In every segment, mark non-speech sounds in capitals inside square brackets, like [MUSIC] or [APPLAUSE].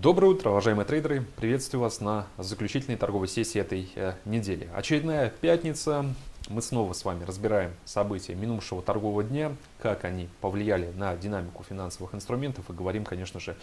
Доброе утро, уважаемые трейдеры! Приветствую вас на заключительной торговой сессии этой э, недели. Очередная пятница. Мы снова с вами разбираем события минувшего торгового дня, как они повлияли на динамику финансовых инструментов и говорим, конечно же,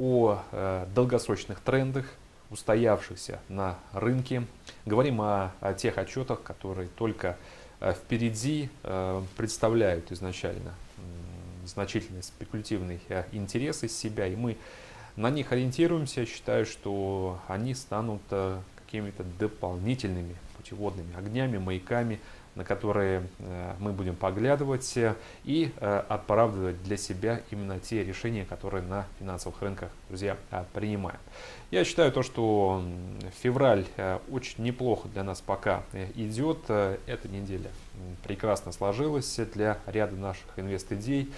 о э, долгосрочных трендах, устоявшихся на рынке. Говорим о, о тех отчетах, которые только э, впереди представляют изначально значительный спекулятивный интерес из себя, и мы на них ориентируемся. Считаю, что они станут э, какими-то дополнительными путеводными огнями, маяками, на которые э, мы будем поглядывать э, и оправдывать для себя именно те решения, которые на финансовых рынках, друзья, принимаем. Я считаю то, что февраль очень неплохо для нас пока идет. Эта неделя прекрасно сложилась для ряда наших инвест-идей.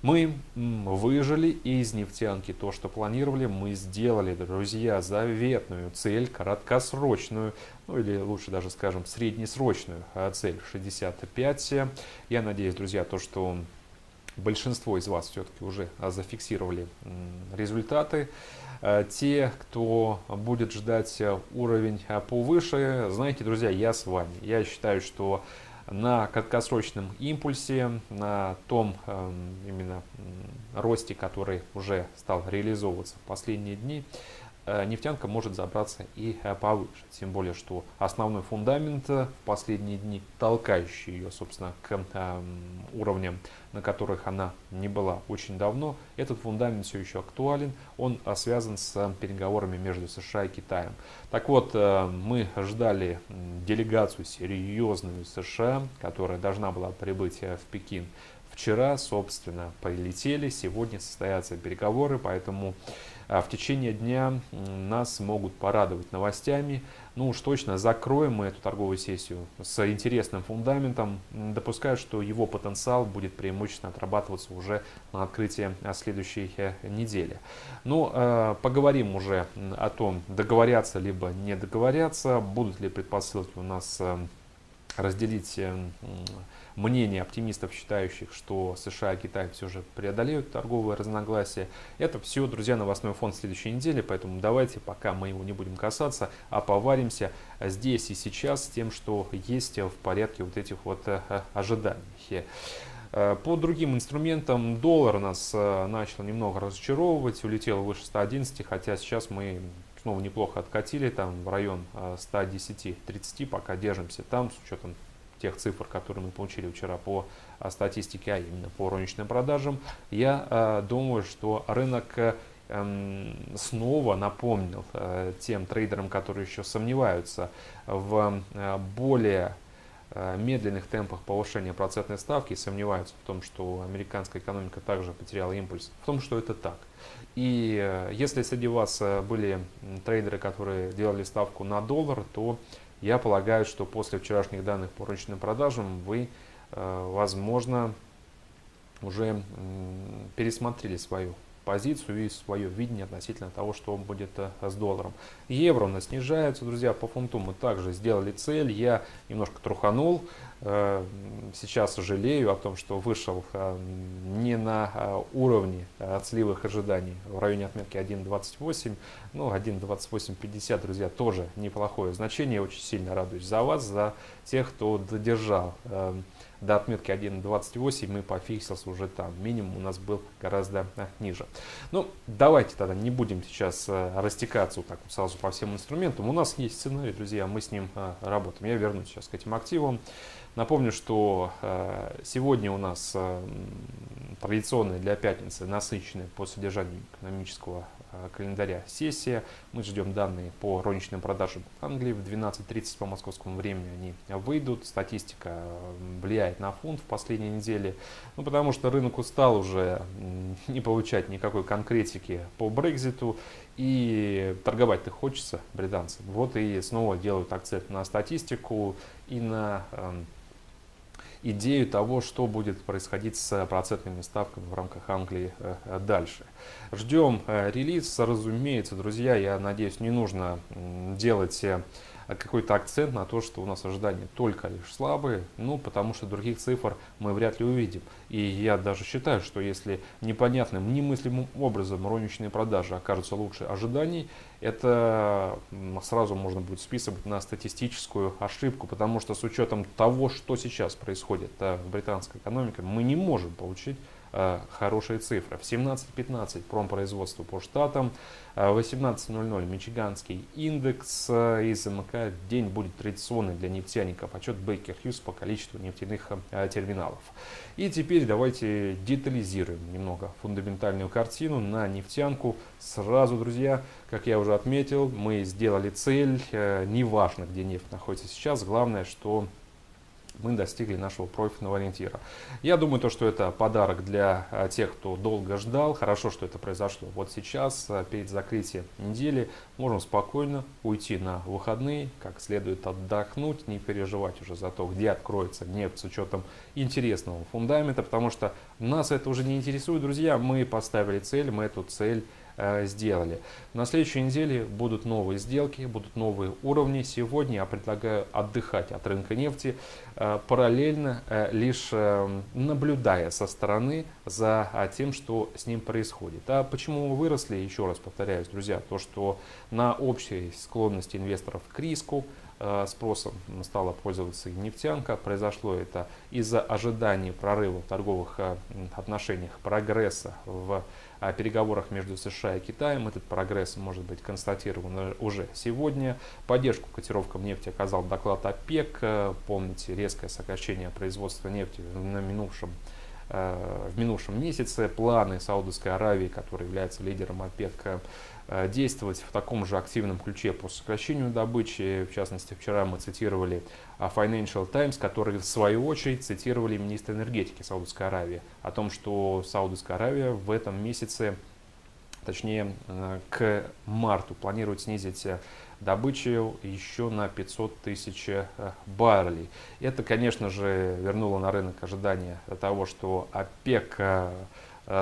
Мы выжили из нефтянки то, что планировали, мы сделали, друзья, заветную цель, краткосрочную, ну или лучше даже скажем среднесрочную а, цель 65. Я надеюсь, друзья, то, что большинство из вас все-таки уже а, зафиксировали результаты. А, те, кто будет ждать уровень повыше, знаете, друзья, я с вами. Я считаю, что на краткосрочном импульсе, на том именно росте, который уже стал реализовываться в последние дни, нефтянка может забраться и э, повыше. Тем более, что основной фундамент э, в последние дни, толкающий ее, собственно, к уровням, на которых она не была очень давно, этот фундамент все еще актуален. Он связан с переговорами между США и Китаем. Так вот, мы ждали делегацию серьезную США, которая должна была прибыть в Пекин Вчера, собственно, прилетели, сегодня состоятся переговоры, поэтому в течение дня нас могут порадовать новостями. Ну уж точно закроем мы эту торговую сессию с интересным фундаментом. Допускаю, что его потенциал будет преимущественно отрабатываться уже на открытии следующей э, недели. Ну, э, поговорим уже о том, договорятся либо не договорятся, будут ли предпосылки у нас э, разделить мнение оптимистов, считающих, что США и Китай все же преодолеют торговые разногласия. Это все, друзья, новостной фон следующей недели, поэтому давайте, пока мы его не будем касаться, а поваримся здесь и сейчас с тем, что есть в порядке вот этих вот э, ожиданий. Э, по другим инструментам доллар нас э, начал немного разочаровывать, улетел выше 111, хотя сейчас мы снова неплохо откатили, там в район 110-30, пока держимся там с учетом тех цифр, которые мы получили вчера по а, статистике, а именно по розничным продажам, я а, думаю, что рынок эм, снова напомнил э, тем трейдерам, которые еще сомневаются в э, более э, медленных темпах повышения процентной ставки, сомневаются в том, что американская экономика также потеряла импульс, в том, что это так. И если среди вас были трейдеры, которые делали ставку на доллар, то я полагаю, что после вчерашних данных по розничным продажам вы, э, возможно, уже пересмотрели свою позицию и свое видение относительно того, что будет э, с долларом. Евро у нас снижается, друзья, по фунту. Мы также сделали цель, я немножко труханул, э, сейчас жалею о том, что вышел э, не на уровне отсливых ожиданий в районе отметки 1.28, ну 1.2850, друзья, тоже неплохое значение, очень сильно радуюсь за вас, за тех, кто додержал до отметки 1.28 мы пофиксился уже там. Минимум у нас был гораздо а, ниже. Ну, давайте тогда не будем сейчас а, растекаться вот так вот сразу по всем инструментам. У нас есть сценарий, друзья, мы с ним а, работаем. Я вернусь сейчас к этим активам. Напомню, что сегодня у нас традиционная для пятницы насыщенная по содержанию экономического Э, календаря сессия. Мы ждем данные по розничным продажам Англии в 12.30 по московскому времени они выйдут. Статистика влияет на фунт в последние недели, ну, потому что рынок устал уже не получать никакой конкретики по Брекзиту и торговать-то хочется британцам. Вот и снова делают акцент на статистику и на эм, идею того, что будет происходить с процентными ставками в рамках Англии э, э, дальше. Ждем э, релиз, разумеется, друзья, я надеюсь, не нужно делать какой-то акцент на то, что у нас ожидания только лишь слабые, ну, потому что других цифр мы вряд ли увидим. И я даже считаю, что если непонятным, немыслимым образом розничные продажи окажутся лучше ожиданий, это сразу можно будет списывать на статистическую ошибку, потому что с учетом того, что сейчас происходит в британской экономике, мы не можем получить хорошие цифры. В 17.15 промпроизводство по штатам, э, в 18.00 Мичиганский индекс э, и замыкает день будет традиционный для нефтяников отчет Бейкер Хьюз по количеству нефтяных терминалов. И теперь давайте детализируем немного фундаментальную картину на нефтянку. Сразу, друзья, как я уже отметил, мы сделали цель, неважно где нефть находится сейчас, главное, что мы достигли нашего профильного ориентира. Я думаю, то, что это подарок для а, тех, кто долго ждал. Хорошо, что это произошло. Вот сейчас, а, перед закрытием недели, можем спокойно уйти на выходные, как следует отдохнуть, не переживать уже за то, где откроется нефть с учетом интересного фундамента, потому что нас это уже не интересует, друзья. Мы поставили цель, мы эту цель сделали. На следующей неделе будут новые сделки, будут новые уровни. Сегодня я предлагаю отдыхать от рынка нефти, э, параллельно э, лишь наблюдая со стороны за тем, что с ним происходит. А почему мы выросли, еще раз повторяюсь, друзья, то, что на общей склонности инвесторов к риску, спросом стала пользоваться нефтянка. Произошло это из-за ожидания прорыва в торговых отношениях, прогресса в о переговорах между США и Китаем. Этот прогресс может быть констатирован уже сегодня. Поддержку котировкам нефти оказал доклад ОПЕК. Помните, резкое сокращение производства нефти на минувшем э, в минувшем месяце планы Саудовской Аравии, которая является лидером ОПЕК, Э, действовать в таком же активном ключе по сокращению добычи. В частности, вчера мы цитировали э, Financial Times, которые в свою очередь цитировали министра энергетики Саудовской Аравии о том, что Саудовская Аравия в этом месяце, точнее э, к марту, планирует снизить добычу еще на 500 тысяч баррелей. Это, конечно же, вернуло на рынок ожидания того, что ОПЕК Э,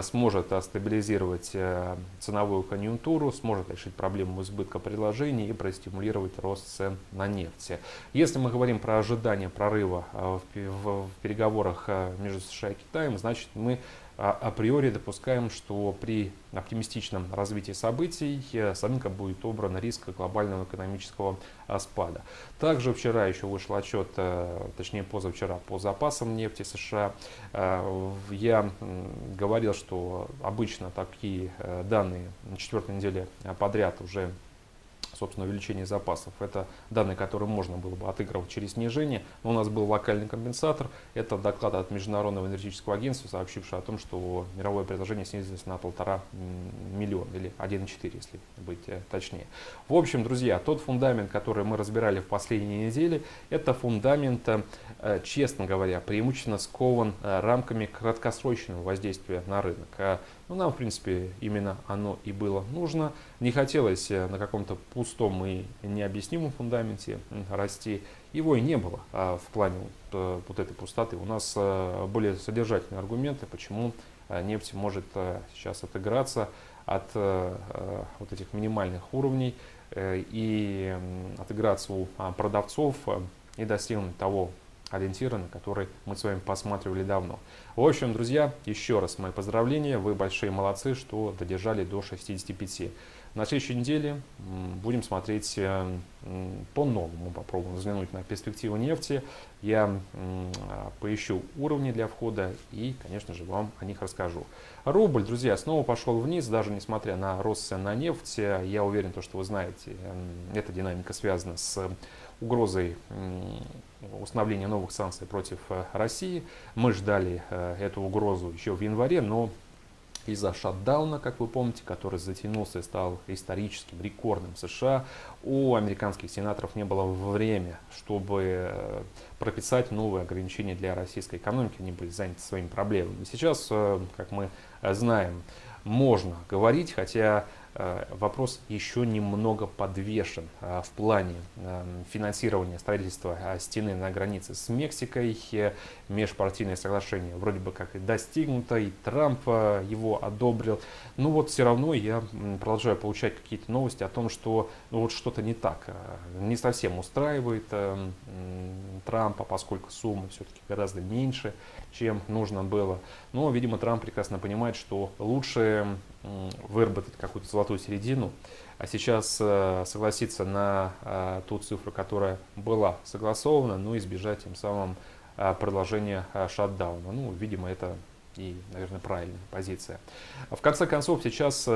сможет стабилизировать э, ценовую конъюнктуру, сможет решить проблему избытка предложений и простимулировать рост цен на нефть. Если мы говорим про ожидание прорыва э, в переговорах между США и Китаем, значит мы априори допускаем, что при оптимистичном развитии событий с рынка будет убран риск глобального экономического а, спада. Также вчера еще вышел отчет, э, точнее позавчера, по запасам нефти США. Э, я говорил, что обычно такие э, данные на четвертой неделе подряд уже собственно, увеличение запасов. Это данные, которые можно было бы отыгрывать через снижение. Но у нас был локальный компенсатор. Это доклад от Международного энергетического агентства, сообщивший о том, что мировое предложение снизилось на полтора миллиона или 1,4, если быть э, точнее. В общем, друзья, тот фундамент, который мы разбирали в последние недели, это фундамент, э, честно говоря, преимущественно скован э, рамками краткосрочного воздействия на рынок. Ну, нам, в принципе, именно оно и было нужно. Не хотелось э, на каком-то пустом и необъяснимом фундаменте расти. Его и не было а в плане вот, э, этой пустоты. У нас э, были содержательные аргументы, почему нефть может сейчас отыграться от вот этих минимальных уровней и отыграться у а, продавцов и достигнуть того ориентира, на который мы с вами посматривали давно. В общем, друзья, еще раз мои поздравления. Вы большие молодцы, что додержали до 65. На следующей неделе будем смотреть э, по-новому, попробуем взглянуть на перспективу нефти. Я поищу уровни для входа и, конечно же, вам о них расскажу. Рубль, друзья, снова пошел вниз, даже несмотря на рост цен на нефть. Я уверен, что вы знаете, эта динамика связана с угрозой установления новых санкций против э, России. Мы ждали э, эту угрозу еще в январе, но из-за шатдауна, как вы помните, который затянулся и стал историческим, рекордным в США, у американских сенаторов не было времени, чтобы э, прописать новые ограничения для российской экономики, они были заняты своими проблемами. Сейчас, как мы знаем, можно говорить, хотя вопрос еще немного подвешен в плане финансирования строительства стены на границе с Мексикой. Межпартийное соглашение вроде бы как и достигнуто, и Трамп его одобрил. Но вот все равно я продолжаю получать какие-то новости о том, что ну, вот что-то не так. Не совсем устраивает Трампа, поскольку сумма все-таки гораздо меньше, чем нужно было. Но, видимо, Трамп прекрасно понимает, что лучше выработать какую-то золотую середину, а сейчас э, согласиться на э, ту цифру, которая была согласована, но избежать тем самым э, продолжения шатдауна. Ну, видимо, это и, наверное, правильная позиция. В конце концов, сейчас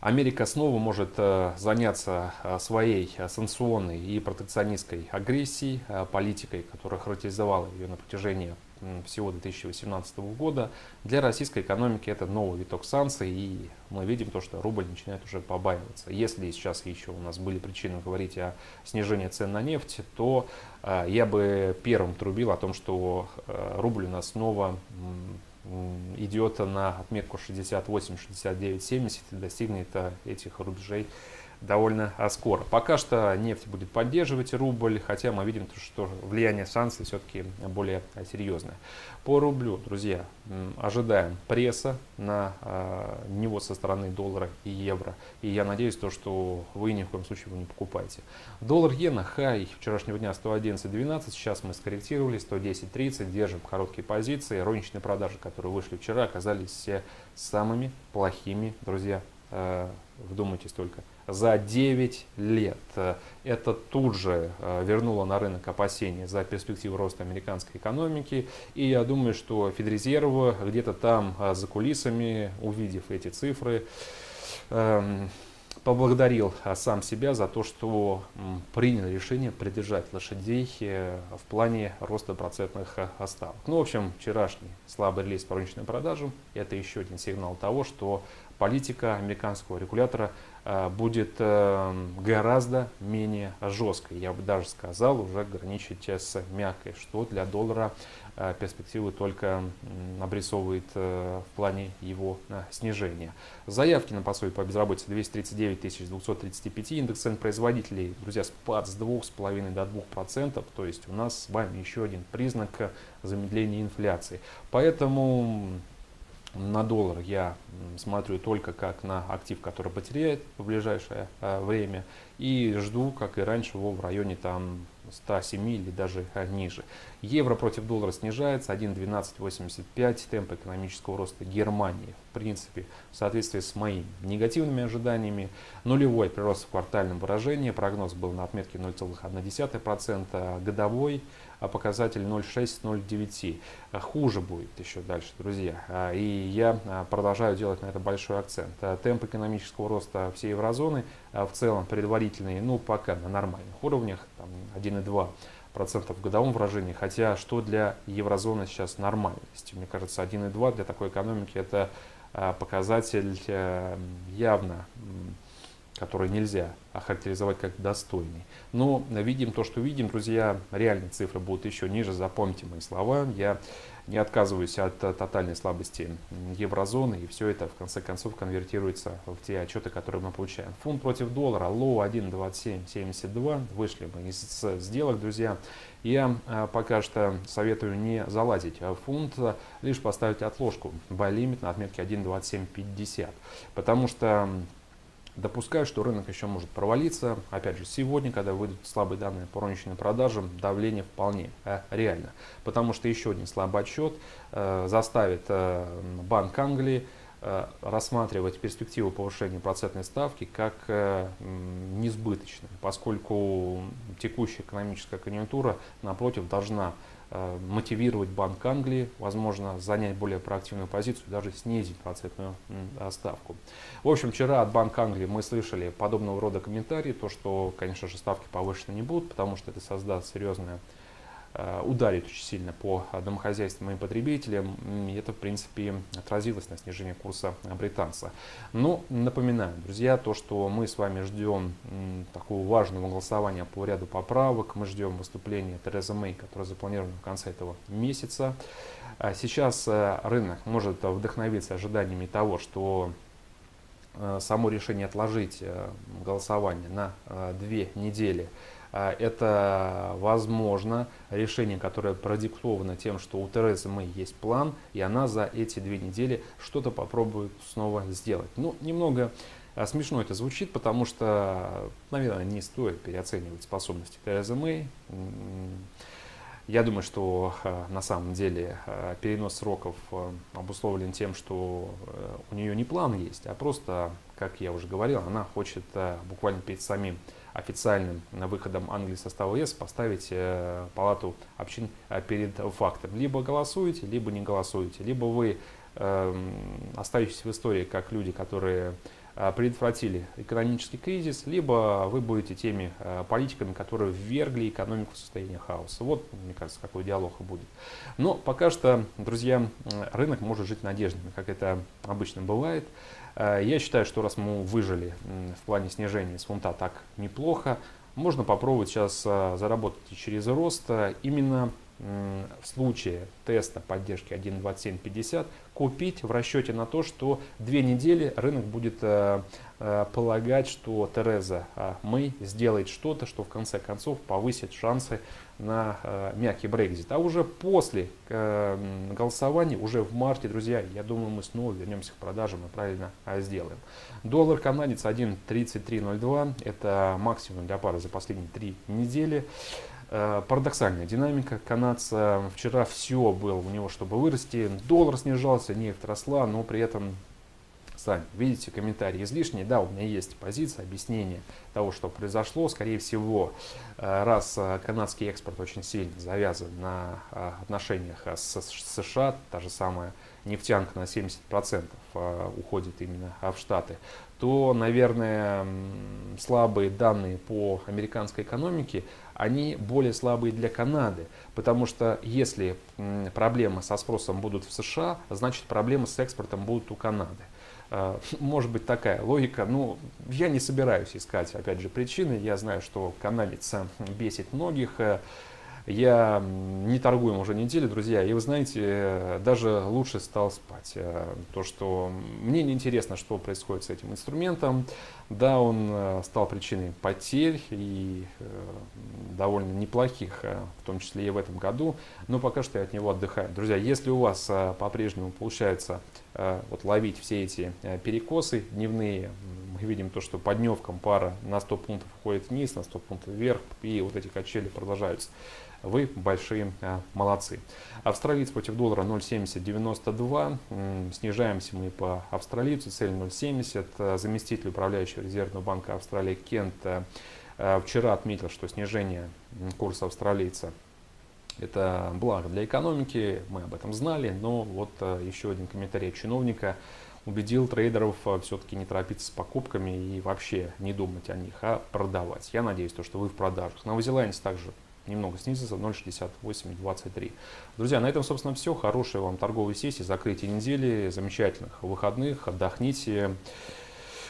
Америка снова может заняться своей санкционной и протекционистской агрессией, политикой, которая характеризовала ее на протяжении всего 2018 года. Для российской экономики это новый виток санкций, и мы видим то, что рубль начинает уже побаиваться. Если сейчас еще у нас были причины говорить о снижении цен на нефть, то я бы первым трубил о том, что рубль у нас снова идет на отметку 68, 69, 70 и достигнет этих рубежей довольно скоро. Пока что нефть будет поддерживать рубль, хотя мы видим, что влияние санкций все-таки более серьезное. По рублю, друзья, ожидаем пресса на э, него со стороны доллара и евро. И я надеюсь, то, что вы ни в коем случае его не покупаете. Доллар-иена, хай вчерашнего дня 111.12, сейчас мы скорректировали 110.30, держим короткие позиции. Розничные продажи, которые вышли вчера, оказались все самыми плохими, друзья. Э, вдумайтесь только за 9 лет. Это тут же э, вернуло на рынок опасения за перспективу роста американской экономики. И я думаю, что Федрезерв где-то там э, за кулисами, увидев эти цифры, эм, поблагодарил э, сам себя за то, что принял решение придержать лошадей в плане роста процентных ставок. Ну, в общем, вчерашний слабый релиз по рыночным продажам – это еще один сигнал того, что политика американского регулятора будет э, гораздо менее жесткой. Я бы даже сказал, уже граничить с мягкой, что для доллара э, перспективы только обрисовывает в плане его снижения. Заявки на пособие по безработице 239 235, индекс цен производителей, друзья, спад с 2,5 до 2%, то есть у нас с вами еще один признак замедления инфляции. Поэтому на доллар я смотрю только как на актив, который потеряет в ближайшее э, время и жду, как и раньше, его в районе там 107 или даже э, ниже. Евро против доллара снижается 1.1285, темп экономического роста Германии в принципе в соответствии с моими негативными ожиданиями. Нулевой прирост в квартальном выражении, прогноз был на отметке 0,1%, годовой а показатель 0,6-0,9. Хуже будет еще дальше, друзья. А, и я а, продолжаю делать на это большой акцент. Темп экономического роста всей еврозоны в целом предварительный, ну пока на нормальных уровнях, там 1,2 процентов в годовом выражении, хотя что для еврозоны сейчас нормальность? Мне кажется, 1,2 для такой экономики это показатель э, явно который нельзя охарактеризовать как достойный. Но видим то, что видим, друзья, реальные цифры будут еще ниже, запомните мои слова. Я не отказываюсь от тотальной слабости еврозоны, и все это в конце концов конвертируется в те отчеты, которые мы получаем. Фунт против доллара, low 1.2772, вышли мы из сделок, друзья. Я а, пока что советую не залазить в фунт, лишь поставить отложку limit на отметке 1.2750, потому что Допускаю, что рынок еще может провалиться. Опять же, сегодня, когда выйдут слабые данные по розничным продажам, давление вполне э, реально. Потому что еще один слабый отчет э, заставит э, Банк Англии э, рассматривать перспективу повышения процентной ставки как э, несбыточную, поскольку текущая экономическая конъюнктура, напротив, должна мотивировать Банк Англии, возможно, занять более проактивную позицию, даже снизить процентную ставку. В общем, вчера от Банка Англии мы слышали подобного рода комментарии, то, что, конечно же, ставки повышены не будут, потому что это создаст серьезное Э, ударит очень сильно по домохозяйствам и потребителям. И это, в принципе, отразилось на снижении курса британца. Но напоминаю, друзья, то, что мы с вами ждем такого важного голосования по ряду поправок. Мы ждем выступления Терезы Мэй, которое запланировано в конце этого месяца. А сейчас э, рынок может вдохновиться ожиданиями того, что само решение отложить голосование на две недели – это, возможно, решение, которое продиктовано тем, что у Терезы Мэй есть план, и она за эти две недели что-то попробует снова сделать. Ну, немного а, смешно это звучит, потому что, наверное, не стоит переоценивать способности Терезы Мэй. Я думаю, что а, на самом деле перенос сроков обусловлен тем, что у нее не план есть, а просто, как я уже говорил, она хочет буквально перед самим официальным выходом Англии состава ЕС поставить э, палату общин э, перед фактом. Либо голосуете, либо не голосуете. Либо вы эм, остаетесь в истории как люди, которые предотвратили экономический кризис, либо вы будете теми политиками, которые ввергли экономику в состояние хаоса. Вот, мне кажется, какой диалог будет. Но пока что, друзья, рынок может жить надеждами, как это обычно бывает. Э, я считаю, что раз мы выжили в плане снижения с фунта так неплохо, можно попробовать сейчас заработать через рост именно в случае теста поддержки 1.2750 купить в расчете на то, что две недели рынок будет э, э, полагать, что Тереза э, Мэй сделает что-то, что в конце концов повысит шансы на мягкий Брекзит. А уже после голосования, уже в марте, друзья, я думаю, мы снова вернемся к продажам и правильно сделаем. Доллар канадец 1.3302, это максимум для пары за последние три недели. Э, парадоксальная динамика канадца. Вчера все было у него, чтобы вырасти. Доллар снижался, нефть росла, но при этом сами видите, комментарии излишние. Да, у меня есть позиция, объяснение того, что произошло. Скорее всего, э, раз э, канадский экспорт очень сильно завязан на отношениях с США, та же самая нефтянка на 70% уходит именно в Штаты, то, наверное, слабые данные по американской экономике, они более слабые для Канады. Потому что если проблемы со спросом будут в США, значит проблемы с экспортом будут у Канады. А, [LAUGHS] может быть такая логика. Ну, я не собираюсь искать, опять же, причины. Я знаю, что канадец бесит многих. Э, я не торгую уже неделю, друзья, и вы знаете, даже лучше стал спать. Э, то, что мне не интересно, что происходит с этим инструментом. Да, он э, стал причиной потерь и э, довольно неплохих, в том числе и в этом году, но пока что я от него отдыхаю. Друзья, если у вас по-прежнему получается вот ловить все эти перекосы дневные, видим то, что по дневкам пара на 100 пунктов уходит вниз, на 100 пунктов вверх, и вот эти качели продолжаются. Вы большие а, молодцы. Австралиец против доллара 0,7092. Снижаемся мы по австралийцу, цель 0,70. Заместитель управляющего резервного банка Австралии Кент а, вчера отметил, что снижение курса австралийца это благо для экономики, мы об этом знали, но вот а, еще один комментарий чиновника убедил трейдеров все-таки не торопиться с покупками и вообще не думать о них, а продавать. Я надеюсь, то, что вы в продажах. Новозеландец также немного снизился, 0,6823. Друзья, на этом, собственно, все. Хорошей вам торговой сессии, закрытия недели, замечательных выходных, отдохните.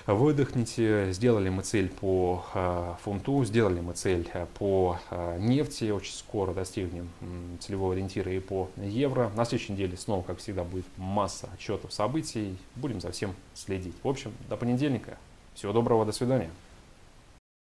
Выдохните. Сделали мы цель по э, фунту, сделали мы цель э, по э, нефти. Очень скоро достигнем целевого ориентира и по евро. На следующей неделе снова, как всегда, будет масса отчетов событий. Будем за всем следить. В общем, до понедельника. Всего доброго, до свидания.